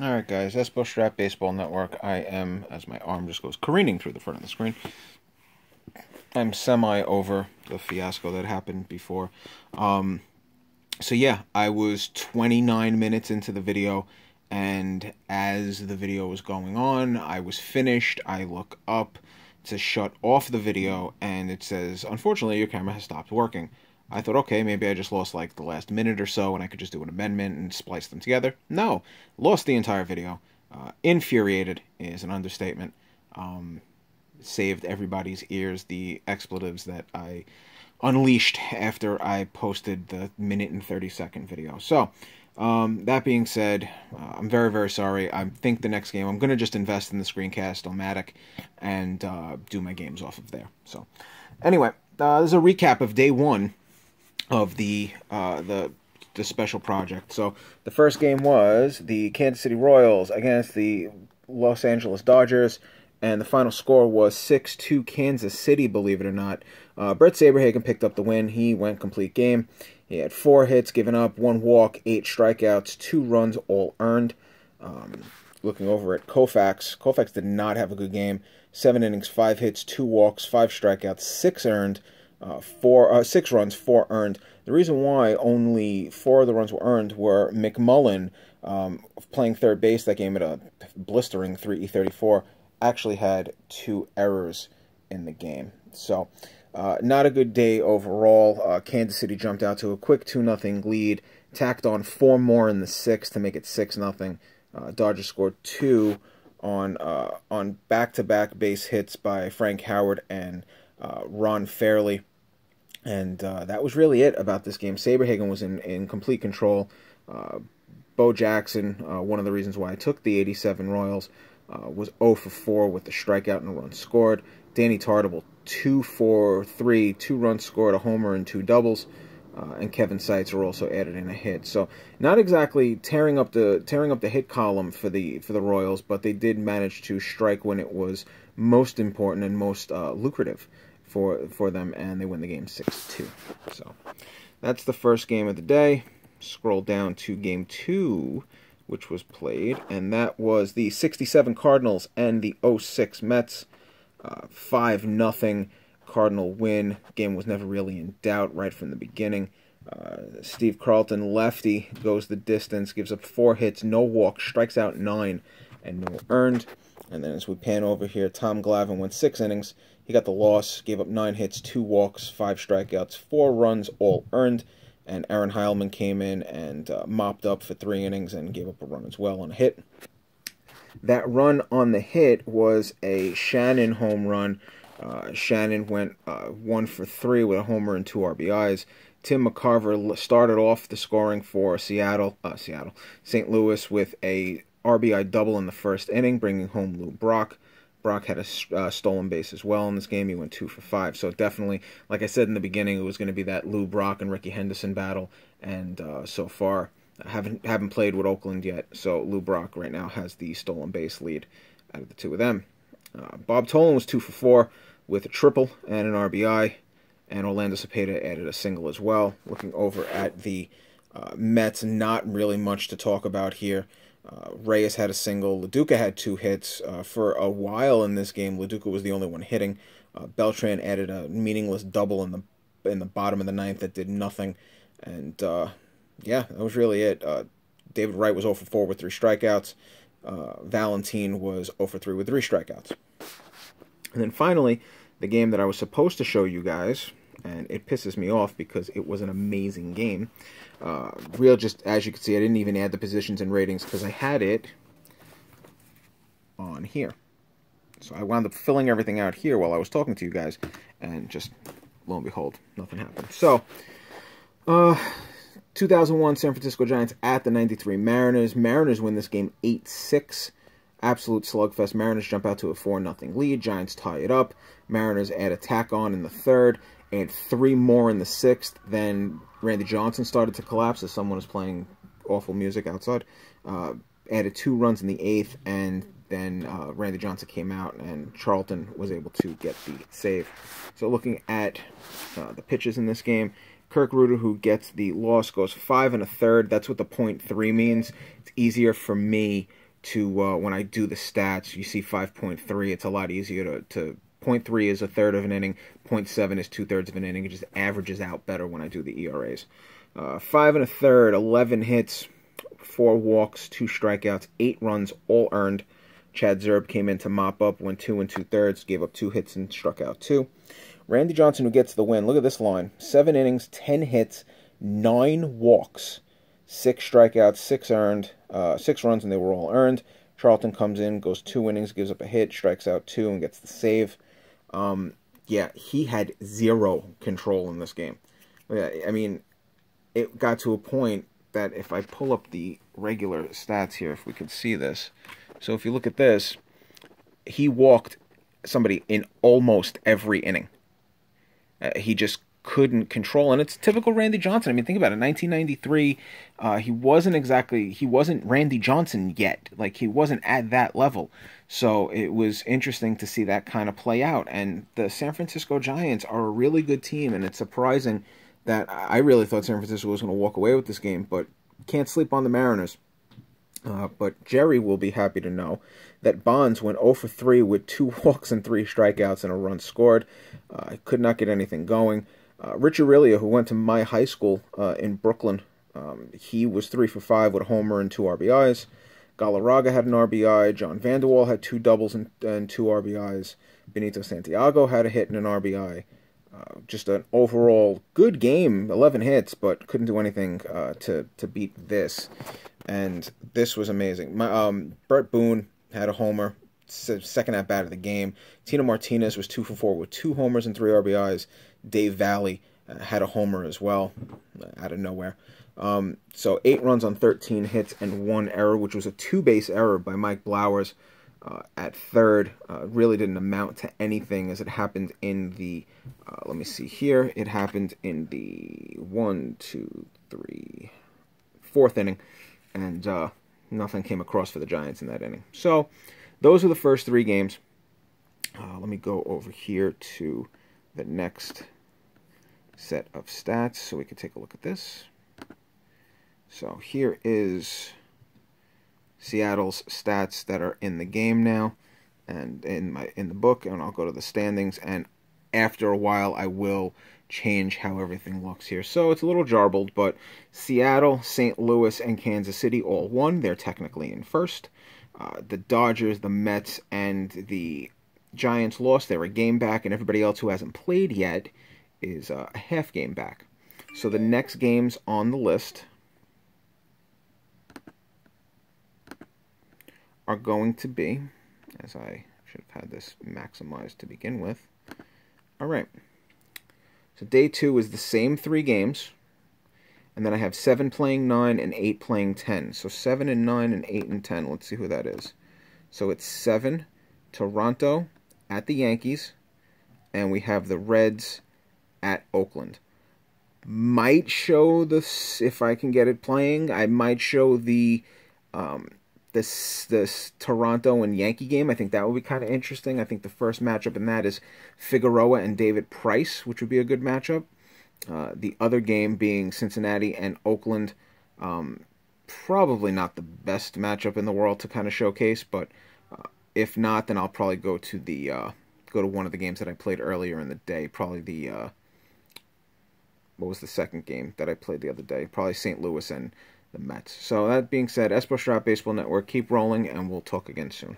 All right, guys, Espo Strat Baseball Network. I am, as my arm just goes careening through the front of the screen, I'm semi over the fiasco that happened before. Um, so yeah, I was 29 minutes into the video, and as the video was going on, I was finished. I look up to shut off the video, and it says, unfortunately, your camera has stopped working. I thought, okay, maybe I just lost like the last minute or so and I could just do an amendment and splice them together. No, lost the entire video. Uh, infuriated is an understatement. Um, saved everybody's ears the expletives that I unleashed after I posted the minute and 30 second video. So, um, that being said, uh, I'm very, very sorry. I think the next game, I'm going to just invest in the Screencast-O-Matic and uh, do my games off of there. So, anyway, uh, there's a recap of day one of the uh, the the special project. So the first game was the Kansas City Royals against the Los Angeles Dodgers, and the final score was 6-2 Kansas City, believe it or not. Uh, Bret Saberhagen picked up the win. He went complete game. He had four hits given up, one walk, eight strikeouts, two runs all earned. Um, looking over at Koufax, Koufax did not have a good game. Seven innings, five hits, two walks, five strikeouts, six earned uh, four, uh, six runs, four earned. The reason why only four of the runs were earned were McMullen, um, playing third base that game at a blistering 3E34, actually had two errors in the game. So, uh, not a good day overall. Uh, Kansas City jumped out to a quick 2 0 lead, tacked on four more in the sixth to make it 6 0. Uh, Dodgers scored two on uh, on back to back base hits by Frank Howard and Ron Fairly. And uh, that was really it about this game. Saberhagen was in, in complete control. Uh, Bo Jackson, uh, one of the reasons why I took the 87 Royals, uh, was 0 for 4 with the strikeout and a run scored. Danny Tartabull, 2 for 3, two runs scored, a homer and two doubles. Uh, and Kevin Seitzer also added in a hit. So not exactly tearing up the tearing up the hit column for the for the Royals, but they did manage to strike when it was most important and most uh, lucrative for for them, and they win the game 6-2. So that's the first game of the day. Scroll down to game two, which was played, and that was the 67 Cardinals and the 06 Mets. Uh, 5 nothing Cardinal win. Game was never really in doubt right from the beginning. Uh, Steve Carlton, lefty, goes the distance, gives up four hits, no walks, strikes out nine, and no earned. And then as we pan over here, Tom Glavine went six innings. He got the loss, gave up nine hits, two walks, five strikeouts, four runs, all earned. And Aaron Heilman came in and uh, mopped up for three innings and gave up a run as well on a hit. That run on the hit was a Shannon home run. Uh, Shannon went uh, one for three with a homer and two RBIs. Tim McCarver started off the scoring for Seattle, uh, Seattle, St. Louis with a RBI double in the first inning, bringing home Lou Brock. Brock had a uh, stolen base as well in this game. He went two for five. So definitely, like I said in the beginning, it was going to be that Lou Brock and Rickey Henderson battle. And uh, so far, I haven't haven't played with Oakland yet. So Lou Brock right now has the stolen base lead out of the two of them. Uh, Bob Tolan was two for four with a triple and an RBI. And Orlando Cepeda added a single as well. Looking over at the uh, Mets, not really much to talk about here. Uh, Reyes had a single. Lo Duca had two hits. Uh, for a while in this game, Lo Duca was the only one hitting. Uh, Beltran added a meaningless double in the in the bottom of the ninth that did nothing. And uh, yeah, that was really it. Uh, David Wright was 0 for 4 with three strikeouts. Uh, Valentin was 0 for 3 with three strikeouts. And then finally, the game that I was supposed to show you guys and it pisses me off because it was an amazing game. Uh, real, just as you can see, I didn't even add the positions and ratings because I had it on here. So I wound up filling everything out here while I was talking to you guys, and just lo and behold, nothing happened. So, uh, 2001 San Francisco Giants at the 93 Mariners. Mariners win this game 8-6. Absolute slugfest. Mariners jump out to a 4-0 lead. Giants tie it up. Mariners add a tack on in the third and three more in the sixth. Then Randy Johnson started to collapse as someone was playing awful music outside. Uh, added two runs in the eighth, and then uh, Randy Johnson came out, and Charlton was able to get the save. So looking at uh, the pitches in this game, Kirk Rueter, who gets the loss, goes five and a third. That's what the point three means. It's easier for me to uh, when I do the stats. You see 5.3. It's a lot easier to, to 0.3 is a third of an inning. 0.7 is two thirds of an inning. It just averages out better when I do the ERAs. Uh, five and a third, 11 hits, four walks, two strikeouts, eight runs, all earned. Chad Zerb came in to mop up, went two and two thirds, gave up two hits and struck out two. Randy Johnson, who gets the win. Look at this line: seven innings, ten hits, nine walks, six strikeouts, six earned, uh, six runs, and they were all earned. Charlton comes in, goes two innings, gives up a hit, strikes out two, and gets the save. Um, yeah, he had zero control in this game. I mean, it got to a point that if I pull up the regular stats here, if we could see this. So if you look at this, he walked somebody in almost every inning. Uh, he just couldn't control, and it's typical Randy Johnson. I mean, think about it. 1993, uh, he wasn't exactly he wasn't Randy Johnson yet. Like he wasn't at that level. So it was interesting to see that kind of play out. And the San Francisco Giants are a really good team, and it's surprising that I really thought San Francisco was going to walk away with this game, but can't sleep on the Mariners. Uh, but Jerry will be happy to know that Bonds went 0 for 3 with two walks and three strikeouts and a run scored. Uh, could not get anything going. Uh, Rich Aurilia, who went to my high school uh, in Brooklyn, um, he was 3 for 5 with a homer and two RBIs. Galarraga had an RBI. John Vander Wal had two doubles and, and two RBIs. Benito Santiago had a hit and an RBI. Uh, just an overall good game, 11 hits, but couldn't do anything uh, to to beat this. And this was amazing. My um, Bret Boone had a homer, second at bat of the game. Tino Martinez was two for four with two homers and three RBIs. Dave Valle uh, had a homer as well, uh, out of nowhere. Um, so eight runs on 13 hits and one error, which was a two base error by Mike Blowers uh, at third. Uh, really didn't amount to anything as it happened in the, uh, let me see here, it happened in the one, two, three, fourth inning, and uh, nothing came across for the Giants in that inning. So those are the first three games. Uh, let me go over here to the next set of stats so we can take a look at this. So here is Seattle's stats that are in the game now and in my in the book and I'll go to the standings and after a while I will change how everything looks here. So it's a little jarbled, but Seattle, St. Louis, and Kansas City all won. They're technically in first. Uh, the Dodgers, the Mets, and the Giants lost. They're a game back, and everybody else who hasn't played yet is uh, a half game back. So the next games on the list are going to be, as I should have had this maximized to begin with. All right. So day two is the same three games. And then I have seven playing nine and eight playing ten. So seven and nine and eight and ten. Let's see who that is. So it's seven, Toronto at the Yankees, and we have the Reds at Oakland. Might show this if I can get it playing. I might show the um, this this Toronto and Yankee game. I think that would be kind of interesting. I think the first matchup in that is Figueroa and David Price, which would be a good matchup. Uh, the other game being Cincinnati and Oakland. Um, probably not the best matchup in the world to kind of showcase, but uh, if not, then I'll probably go to the uh, go to one of the games that I played earlier in the day. Probably the uh, what was the second game that I played the other day? Probably St. Louis and the Mets. So that being said, Espo Strat Baseball Network, keep rolling, and we'll talk again soon.